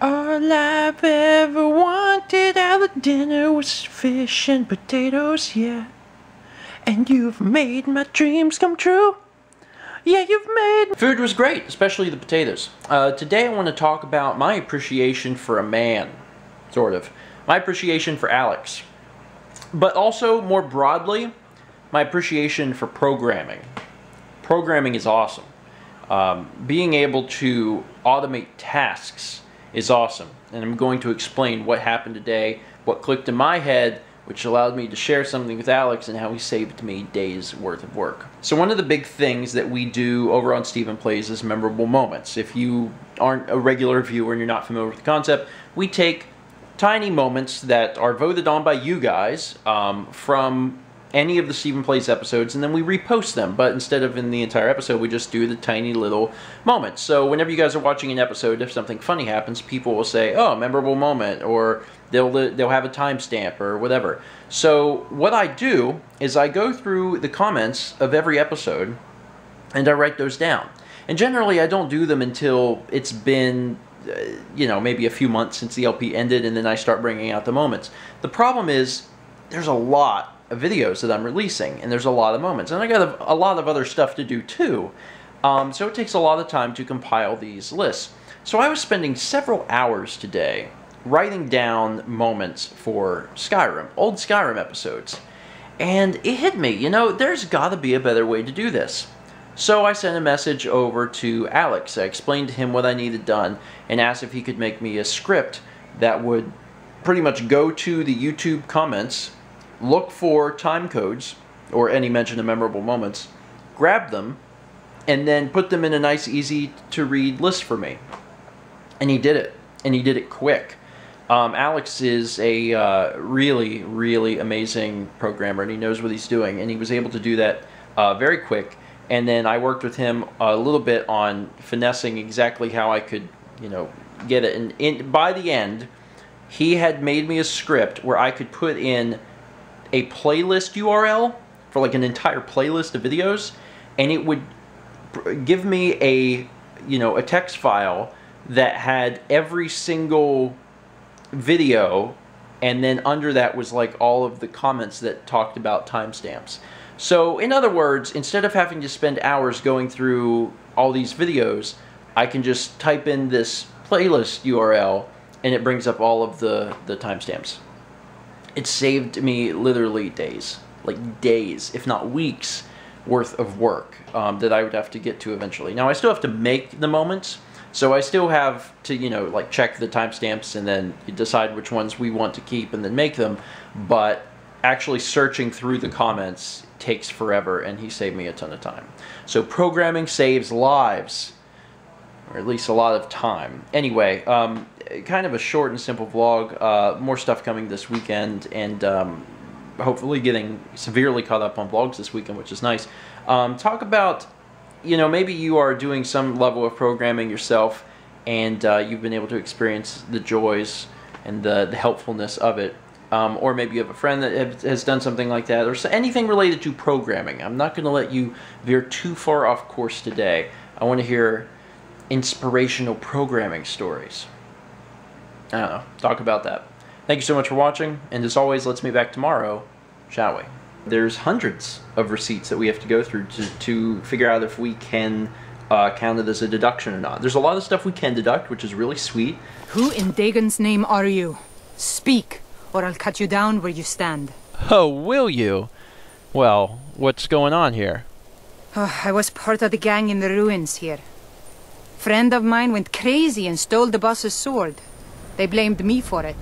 All I've ever wanted out of dinner was fish and potatoes, yeah. And you've made my dreams come true. Yeah, you've made. Food was great, especially the potatoes. Uh, today I want to talk about my appreciation for a man, sort of. My appreciation for Alex. But also, more broadly, my appreciation for programming. Programming is awesome. Um, being able to automate tasks is awesome. And I'm going to explain what happened today, what clicked in my head, which allowed me to share something with Alex and how he saved me days worth of work. So one of the big things that we do over on Stephen Plays is memorable moments. If you aren't a regular viewer and you're not familiar with the concept, we take tiny moments that are voted on by you guys um, from any of the Stephen Plays episodes, and then we repost them. But instead of in the entire episode, we just do the tiny little moments. So whenever you guys are watching an episode, if something funny happens, people will say, "Oh, memorable moment," or they'll they'll have a timestamp or whatever. So what I do is I go through the comments of every episode, and I write those down. And generally, I don't do them until it's been uh, you know, maybe a few months since the LP ended, and then I start bringing out the moments. The problem is, there's a lot videos that I'm releasing, and there's a lot of moments. And I got a, a lot of other stuff to do too. Um, so it takes a lot of time to compile these lists. So I was spending several hours today writing down moments for Skyrim, old Skyrim episodes. And it hit me, you know, there's got to be a better way to do this. So I sent a message over to Alex. I explained to him what I needed done and asked if he could make me a script that would pretty much go to the YouTube comments look for time codes or any mention of memorable moments, grab them, and then put them in a nice, easy to read list for me. And he did it, and he did it quick. Um, Alex is a uh, really, really amazing programmer, and he knows what he's doing, and he was able to do that uh, very quick. And then I worked with him a little bit on finessing exactly how I could, you know, get it. And in, by the end, he had made me a script where I could put in a playlist URL for like an entire playlist of videos, and it would give me a you know a text file that had every single video and then under that was like all of the comments that talked about timestamps. So in other words, instead of having to spend hours going through all these videos, I can just type in this playlist URL and it brings up all of the, the timestamps it saved me literally days, like days, if not weeks, worth of work um, that I would have to get to eventually. Now I still have to make the moments, so I still have to, you know, like check the timestamps and then decide which ones we want to keep and then make them. But actually searching through the comments takes forever, and he saved me a ton of time. So programming saves lives, or at least a lot of time. Anyway, um, kind of a short and simple vlog. Uh, more stuff coming this weekend, and um, hopefully getting severely caught up on vlogs this weekend, which is nice. Um, talk about, you know, maybe you are doing some level of programming yourself, and uh, you've been able to experience the joys and the, the helpfulness of it. Um, or maybe you have a friend that has done something like that, or anything related to programming. I'm not going to let you veer too far off course today. I want to hear inspirational programming stories. I don't know, talk about that. Thank you so much for watching, and as always, let's meet back tomorrow, shall we? There's hundreds of receipts that we have to go through to, to figure out if we can uh, count it as a deduction or not. There's a lot of stuff we can deduct, which is really sweet. Who in Dagon's name are you? Speak, or I'll cut you down where you stand. Oh, will you? Well, what's going on here? Oh, I was part of the gang in the ruins here. Friend of mine went crazy and stole the boss's sword. They blamed me for it.